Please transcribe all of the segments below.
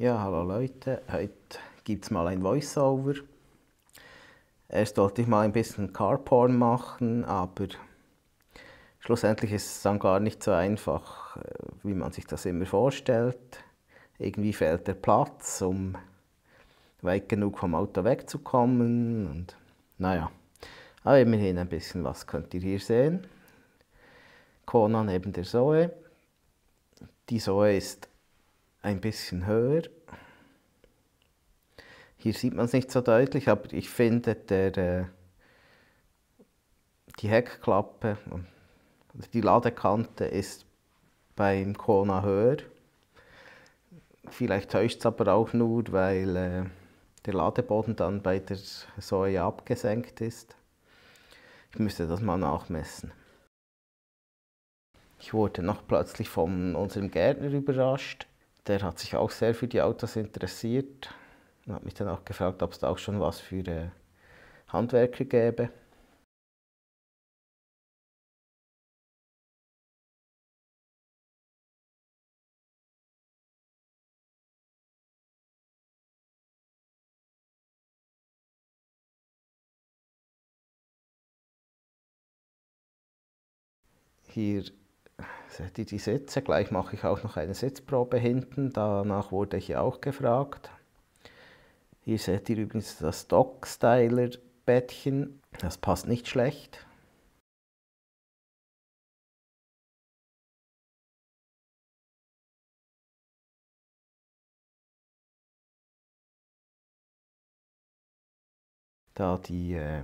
Ja, hallo Leute, heute gibt es mal ein Voiceover. Erst wollte ich mal ein bisschen Carporn machen, aber schlussendlich ist es dann gar nicht so einfach, äh, wie man sich das immer vorstellt. Irgendwie fehlt der Platz, um weit genug vom Auto wegzukommen. Und naja, aber immerhin ein bisschen was könnt ihr hier sehen. Kona neben der Zoe. Die Zoe ist ein bisschen höher. Hier sieht man es nicht so deutlich, aber ich finde, der, äh, die Heckklappe, die Ladekante ist beim Kona höher. Vielleicht täuscht es aber auch nur, weil äh, der Ladeboden dann bei der Säue abgesenkt ist. Ich müsste das mal nachmessen. Ich wurde noch plötzlich von unserem Gärtner überrascht. Der hat sich auch sehr für die Autos interessiert und hat mich dann auch gefragt, ob es da auch schon was für äh, Handwerker gäbe. Hier ihr die Sitze. Gleich mache ich auch noch eine Sitzprobe hinten. Danach wurde ich auch gefragt. Hier seht ihr übrigens das Dock-Styler-Bettchen. Das passt nicht schlecht. Da die äh,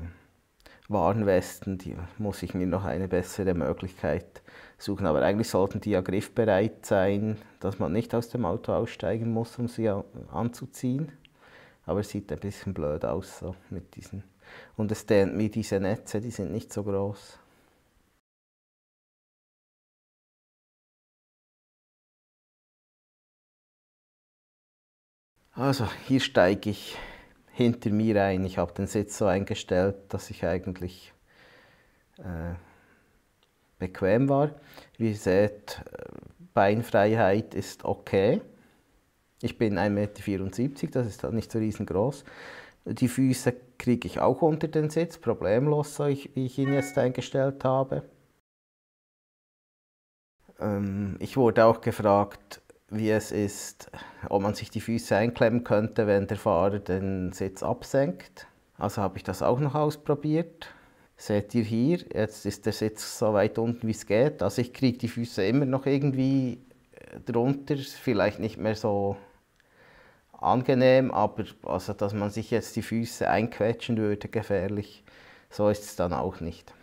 Warnwesten, die muss ich mir noch eine bessere Möglichkeit suchen. Aber eigentlich sollten die ja griffbereit sein, dass man nicht aus dem Auto aussteigen muss, um sie anzuziehen. Aber es sieht ein bisschen blöd aus so mit diesen. Und es dehnt mir diese Netze, die sind nicht so groß. Also hier steige ich hinter mir ein. Ich habe den Sitz so eingestellt, dass ich eigentlich äh, bequem war. Wie ihr seht, Beinfreiheit ist okay. Ich bin 1,74 Meter, das ist nicht so riesengroß. Die Füße kriege ich auch unter den Sitz, problemlos, so ich, wie ich ihn jetzt eingestellt habe. Ähm, ich wurde auch gefragt, wie es ist, ob man sich die Füße einklemmen könnte, wenn der Fahrer den Sitz absenkt. Also habe ich das auch noch ausprobiert. Seht ihr hier, jetzt ist der Sitz so weit unten wie es geht. Also ich kriege die Füße immer noch irgendwie äh, drunter, vielleicht nicht mehr so angenehm, aber also, dass man sich jetzt die Füße einquetschen würde, gefährlich, so ist es dann auch nicht.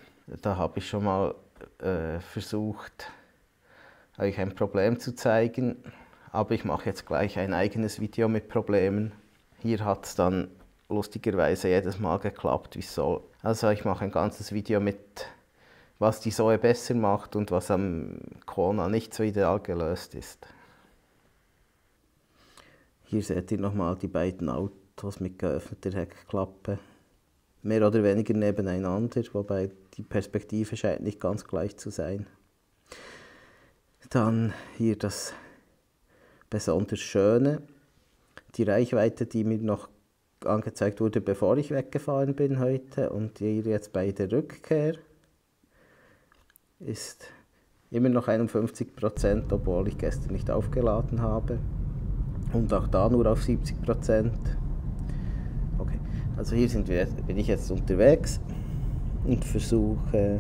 Da habe ich schon mal äh, versucht, euch ein Problem zu zeigen, aber ich mache jetzt gleich ein eigenes Video mit Problemen. Hier hat es dann lustigerweise jedes Mal geklappt, wie es soll. Also ich mache ein ganzes Video mit, was die Zoe besser macht und was am Kona nicht so ideal gelöst ist. Hier seht ihr nochmal die beiden Autos mit geöffneter Heckklappe. Mehr oder weniger nebeneinander, wobei die Perspektive scheint nicht ganz gleich zu sein. Dann hier das besonders Schöne, die Reichweite, die mir noch angezeigt wurde, bevor ich weggefahren bin heute und hier jetzt bei der Rückkehr ist immer noch 51 Prozent, obwohl ich gestern nicht aufgeladen habe und auch da nur auf 70 Prozent. Okay, also hier sind wir, bin ich jetzt unterwegs und versuche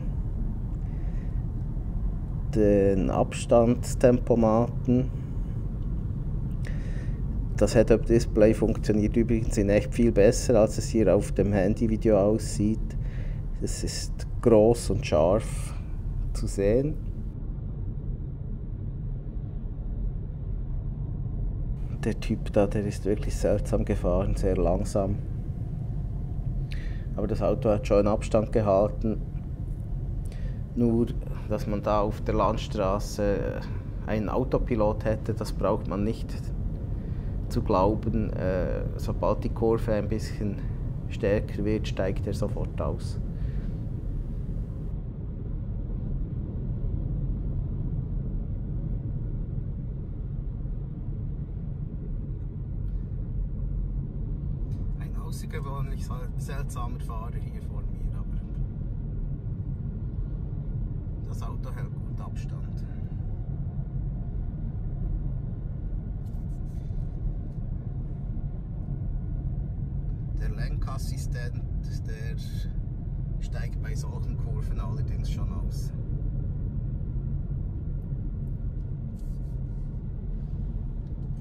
den Abstandstempomaten das Head-Up-Display funktioniert übrigens in echt viel besser, als es hier auf dem Handyvideo aussieht. Es ist groß und scharf zu sehen. Der Typ da, der ist wirklich seltsam gefahren, sehr langsam. Aber das Auto hat schon Abstand gehalten. Nur, dass man da auf der Landstraße einen Autopilot hätte, das braucht man nicht zu glauben, äh, sobald die Kurve ein bisschen stärker wird, steigt er sofort aus. außergewöhnlich seltsamer Fahrer hier vor mir, aber Auto hält gut Abstand. Der Lenkassistent, der steigt bei solchen Kurven allerdings schon aus.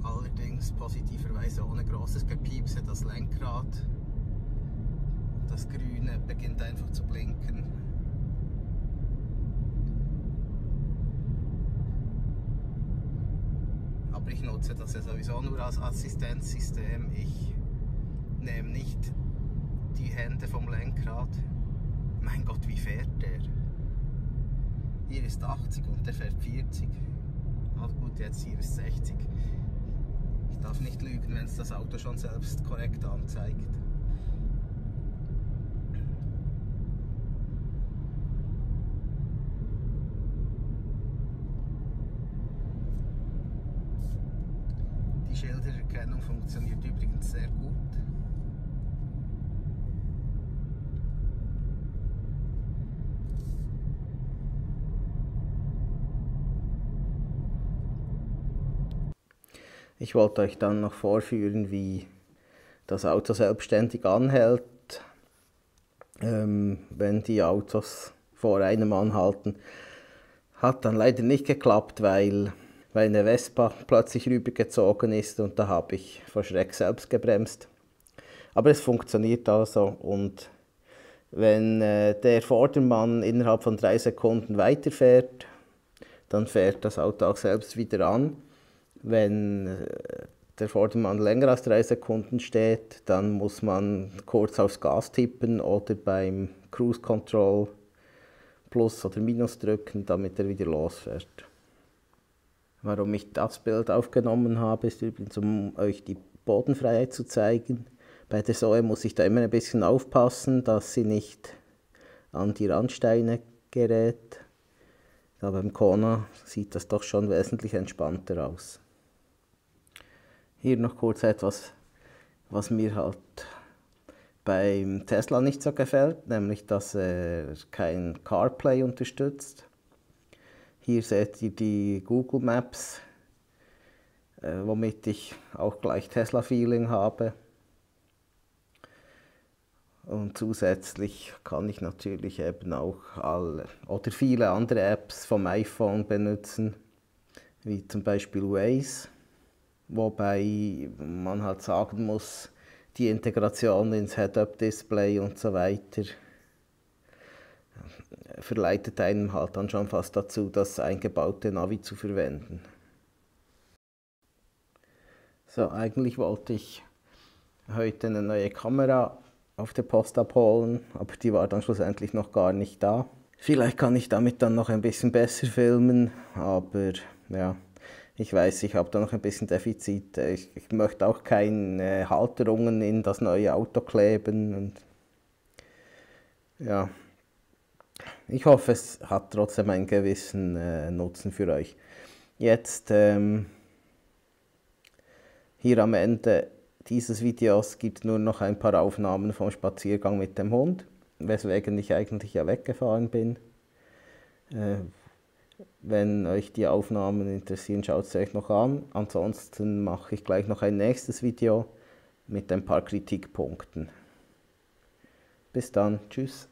Allerdings positiverweise ohne großes Gepiepse das Lenkrad. Das Grüne beginnt einfach zu blinken. Aber ich nutze das ja sowieso nur als Assistenzsystem. Ich nehme nicht die Hände vom Lenkrad. Mein Gott, wie fährt der? Hier ist 80 und der fährt 40. Also gut, jetzt hier ist 60 darf nicht lügen, wenn es das Auto schon selbst korrekt anzeigt. Die Schildererkennung funktioniert übrigens sehr gut. Ich wollte euch dann noch vorführen, wie das Auto selbstständig anhält, ähm, wenn die Autos vor einem anhalten. Hat dann leider nicht geklappt, weil, weil eine Vespa plötzlich rübergezogen ist und da habe ich vor Schreck selbst gebremst. Aber es funktioniert also und wenn äh, der Vordermann innerhalb von drei Sekunden weiterfährt, dann fährt das Auto auch selbst wieder an. Wenn äh, der Vordermann länger als drei Sekunden steht, dann muss man kurz aufs Gas tippen oder beim Cruise Control Plus oder Minus drücken, damit er wieder losfährt. Warum ich das Bild aufgenommen habe, ist übrigens, um euch die Bodenfreiheit zu zeigen. Bei der Zoe muss ich da immer ein bisschen aufpassen, dass sie nicht an die Randsteine gerät. Aber beim Kona sieht das doch schon wesentlich entspannter aus. Hier noch kurz etwas, was mir halt beim Tesla nicht so gefällt, nämlich dass er kein CarPlay unterstützt. Hier seht ihr die Google Maps, äh, womit ich auch gleich Tesla-Feeling habe. Und zusätzlich kann ich natürlich eben auch alle oder viele andere Apps vom iPhone benutzen, wie zum Beispiel Waze wobei man halt sagen muss, die Integration ins Head-Up-Display und so weiter verleitet einem halt dann schon fast dazu, das eingebaute Navi zu verwenden. So, eigentlich wollte ich heute eine neue Kamera auf der Post abholen, aber die war dann schlussendlich noch gar nicht da. Vielleicht kann ich damit dann noch ein bisschen besser filmen, aber ja, ich weiß, ich habe da noch ein bisschen Defizit. Ich, ich möchte auch keine Halterungen in das neue Auto kleben. Und ja, ich hoffe, es hat trotzdem einen gewissen äh, Nutzen für euch. Jetzt ähm, hier am Ende dieses Videos gibt es nur noch ein paar Aufnahmen vom Spaziergang mit dem Hund, weswegen ich eigentlich ja weggefahren bin. Äh, wenn euch die Aufnahmen interessieren, schaut es euch noch an. Ansonsten mache ich gleich noch ein nächstes Video mit ein paar Kritikpunkten. Bis dann, tschüss.